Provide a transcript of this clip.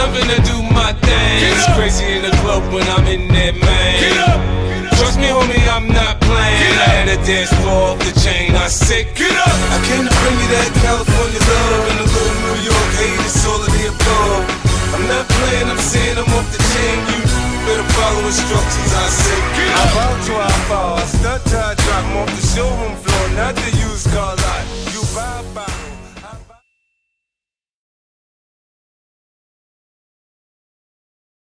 I'm finna do my thing. It's crazy in the club when I'm in that man. Trust me, homie, I'm not playing. I had a dance floor off the chain. I said, get up. I came to bring you that California love and a little New York hate. It's all of the above. I'm not playing. I'm saying I'm off the chain. You better follow instructions. I said, get up. I bow to I fall. I stunt till I drop 'em off the showroom floor, not the used car